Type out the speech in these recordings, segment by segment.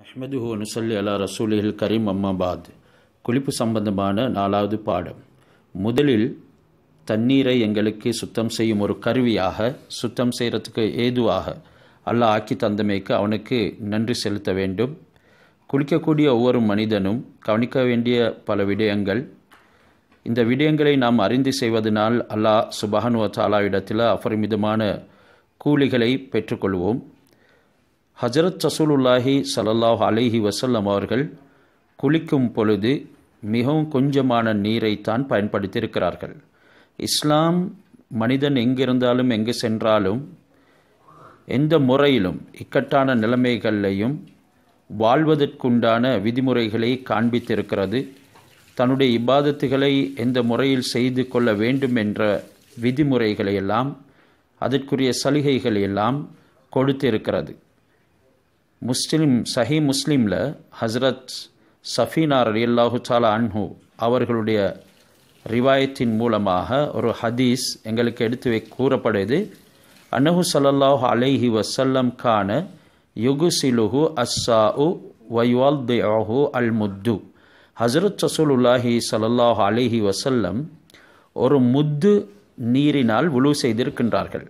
அஹ்மதுஹு நுசல்லி அலா ரசூலில் கரீம் அம்மாபாத் குளிப்பு சம்பந்தமான நாலாவது பாடம். முதலில் தண்ணீரை எங்களுக்கு சுத்தம் செய்யும் ஒரு கருவியாக சுத்தம் செய்கிறதுக்கு ஏதுவாக அல்லாஹ் ஆக்கி தந்தமைக்கு அவனுக்கு நன்றி செலுத்த வேண்டும். குளிக்கக்கூடிய ஒவ்வொரு மனிதனும் கவனிக்க வேண்டிய பல விடயங்கள். இந்த விடயங்களை நாம் அறிந்து செய்வதனால் அல்லாஹ் சுபஹானுவ தாலாவிடத்தில் அபரிமிதமான கூலிகளை பெற்றுக்கொள்வோம். ஹஜரத் சசூலுல்லாஹி ஸல்லல்லாஹு அலைஹி வசல்லம் அவர்கள் குளிக்கும் பொழுது மிகவும் கொஞ்சமான நீரைத்தான் பயன்படுத்தியிருக்கிறார்கள். இஸ்லாம் மனிதன் எங்கிருந்தாலும் எங்கு சென்றாலும் எந்த முறையிலும் இக்கட்டான நிலைமைகளையும் வாழ்வதற்குண்டான விதிமுறைகளை காண்பித்திருக்கிறது. தன்னுடைய இபாதத்துகளை எந்த முறையில் செய்து கொள்ள வேண்டும் என்ற விதிமுறைகளையெல்லாம் அதற்குரிய சலுகைகள் எல்லாம் கொடுத்திருக்கிறது. முஸ்லிம் சஹி முஸ்லீமில் ஹஸ்ரத் சஃபீனார் அல்லாஹு சாலா அன்ஹு அவர்களுடைய ரிவாயத்தின் மூலமாக ஒரு ஹதீஸ் எங்களுக்கு எடுத்து வை கூறப்படுது. அன்னஹு சல்லல்லாஹு அலைஹி வசல்லம் கான யுகுசிலுஹு அஸ்ஸா உ வயுவால் தியாஹு அல் முத்து ஹசரத் ரசூலுல்லாஹி சல்லாஹு அலைஹி வசல்லம் ஒரு முத்து நீரினால் உழு செய்திருக்கின்றார்கள்.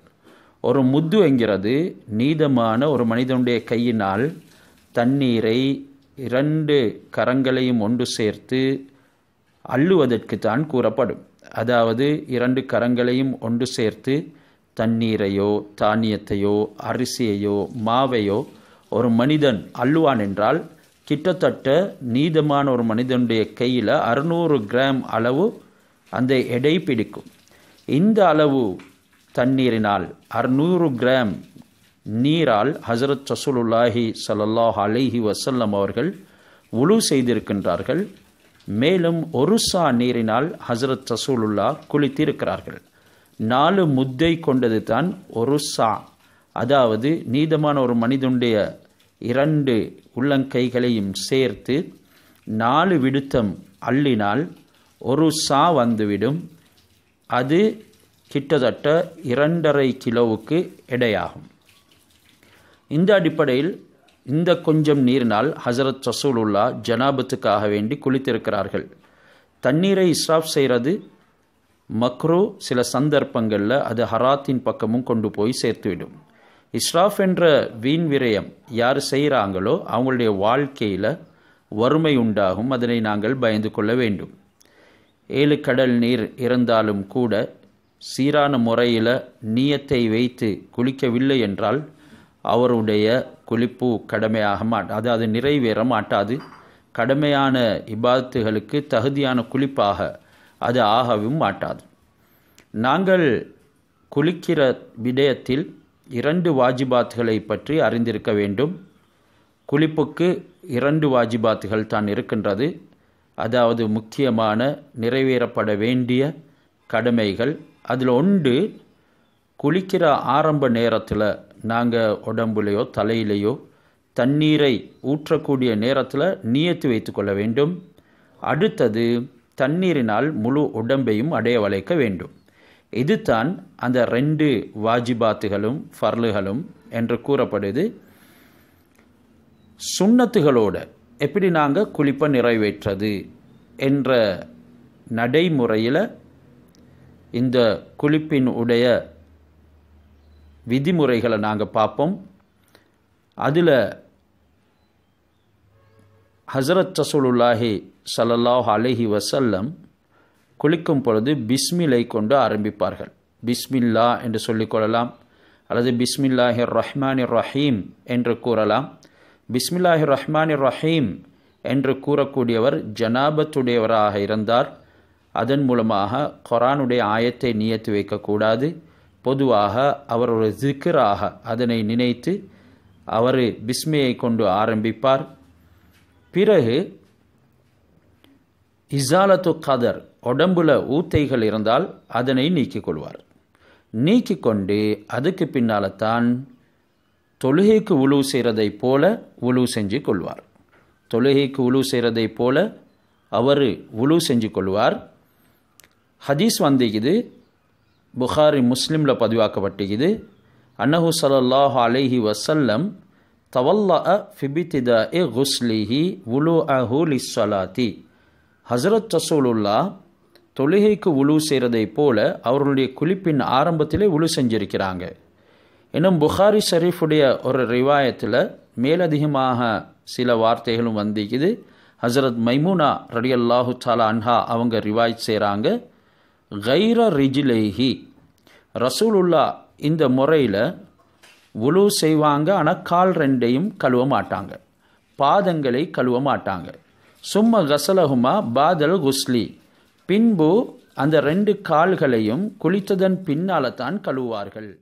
ஒரு முத்து என்கிறது. நீதமான ஒரு மனிதனுடைய கையினால் தண்ணீரை இரண்டு கரங்களையும் ஒன்று சேர்த்து அள்ளுவதற்கு தான் கூறப்படும். அதாவது இரண்டு கரங்களையும் ஒன்று சேர்த்து தண்ணீரையோ தானியத்தையோ அரிசியையோ மாவையோ ஒரு மனிதன் அள்ளுவான் என்றால் கிட்டத்தட்ட நீதமான ஒரு மனிதனுடைய கையில் அறுநூறு கிராம் அளவு அந்த எடை பிடிக்கும். இந்த அளவு தண்ணீரினால் அறுநூறு கிராம் நீரால் ஹசரத் சசூலுல்லாஹி சல்லாஹ் அலைஹி வசல்லம் அவர்கள் உழு செய்திருக்கின்றார்கள். மேலும் ஒரு சா நீரினால் ஹசரத் சசூலுல்லா குளித்திருக்கிறார்கள். நாலு முத்தை கொண்டது தான் ஒரு சா. அதாவது நீதமான ஒரு மனிதனுடைய இரண்டு உள்ளங்கைகளையும் சேர்த்து நாலு விடுத்தம் அள்ளினால் ஒரு சா வந்துவிடும். அது கிட்டத்தட்ட இரண்டரை கிலோவுக்கு எடையாகும். இந்த அடிப்படையில் இந்த கொஞ்சம் நீரினால் ஹசரத் சசூலுல்லா ஜனாபத்துக்காக வேண்டி குளித்திருக்கிறார்கள். தண்ணீரை இஸ்ராஃப் செய்கிறது. மக்ரோ சில சந்தர்ப்பங்களில் அது ஹராத்தின் பக்கமும் கொண்டு போய் சேர்த்துவிடும். இஸ்ராஃப் என்ற வீண் விரயம் யார் செய்கிறாங்களோ அவங்களுடைய வாழ்க்கையில் வறுமை உண்டாகும். அதனை நாங்கள் பயந்து கொள்ள வேண்டும். ஏழு கடல் நீர் இருந்தாலும் கூட சீரான முறையில் நீயத்தை வைத்து குளிக்கவில்லை என்றால் அவருடைய குளிப்பு கடமையாக மாட் அதாவது நிறைவேற மாட்டாது. கடமையான இபாத்துகளுக்கு தகுதியான குளிப்பாக அது ஆகவும் மாட்டாது. நாங்கள் குளிக்கிற விடயத்தில் இரண்டு வாஜிபாத்துகளை பற்றி அறிந்திருக்க வேண்டும். குளிப்புக்கு இரண்டு வாஜிபாத்துகள் தான் இருக்கின்றது. அதாவது முக்கியமான நிறைவேறப்பட வேண்டிய கடமைகள் அதில் ஒன்று குளிக்கிற ஆரம்ப நேரத்தில் நாங்கள் உடம்புலையோ தலையிலையோ தண்ணீரை ஊற்றக்கூடிய நேரத்தில் நியத்து வைத்து கொள்ள வேண்டும். அடுத்தது தண்ணீரினால் முழு உடம்பையும் அடைய வளைக்க வேண்டும். இதுதான் அந்த ரெண்டு வாஜிபாத்துகளும் ஃபர்லுகளும் என்று கூறப்படுது. சுண்ணத்துகளோட எப்படி நாங்கள் குளிப்பை நிறைவேற்றது என்ற நடைமுறையில் இந்த குளிப்பின் உடைய விதிமுறைகளை நாங்கள் பார்ப்போம். அதில் ஹசரத் ரசூலுல்லாஹி சல்லல்லாஹ் அலஹி வசல்லம் குளிக்கும் பொழுது பிஸ்மிலை கொண்டு ஆரம்பிப்பார்கள். பிஸ்மில்லா என்று சொல்லிக்கொள்ளலாம் அல்லது பிஸ்மில்லாஹி ரஹ்மான் ரஹீம் என்று கூறலாம். பிஸ்மில்லாஹி ரஹ்மான் ரஹீம் என்று கூறக்கூடியவர் ஜனாபத்துடையவராக இருந்தார். அதன் மூலமாக கொரானுடைய ஆயத்தை நியத்து வைக்கக்கூடாது. பொதுவாக அவர் ஒரு ஜிக்கராக அதனை நினைத்து அவர் பிஸ்மையை கொண்டு ஆரம்பிப்பார். பிறகு இசாலத்து கதர் உடம்புல ஊத்தைகள் இருந்தால் அதனை நீக்கிக் கொள்வார். நீக்கி கொண்டு அதுக்கு பின்னால் தான் தொழுகைக்கு உழு செய்கிறதை போல உழு செஞ்சு கொள்வார். தொழுகைக்கு உழு செய்கிறதை போல அவர் உழு செஞ்சு கொள்வார். ஹதீஸ் வந்திக்குது புகாரி முஸ்லீமில் பதிவாக்கப்பட்டிக்குது அன்னஹு சல்லாஹ் அலைஹி வசல்லம் தவல்லா ஃபிபித்தித எ குஸ்லிஹி உலு அஹு லிஸ்ஸலாத்தி. ஹசரத் ரசூலுல்லா தொழுகைக்கு உழு செய்கிறதை போல அவர்களுடைய குளிப்பின் ஆரம்பத்திலே உழு செஞ்சிருக்கிறாங்க. இன்னும் புகாரி ஷரீஃபுடைய ஒரு ரிவாயத்தில் மேலதிகமாக சில வார்த்தைகளும் வந்திக்குது ஹசரத் மைமுனா ரடியல்லாஹு சாலா அன்ஹா அவங்க ரிவாய் செய்கிறாங்க கைர ரிஜிலேஹி. ரசூலுல்லா இந்த முறையில் உழு செய்வாங்க. ஆனால் கால் ரெண்டையும் கழுவ மாட்டாங்க. பாதங்களை கழுவ மாட்டாங்க. சும்மா கசலகுமா பாதல் குஸ்லி. பின்பு அந்த ரெண்டு கால்களையும் குளித்ததன் பின்னால் தான் கழுவுவார்கள்.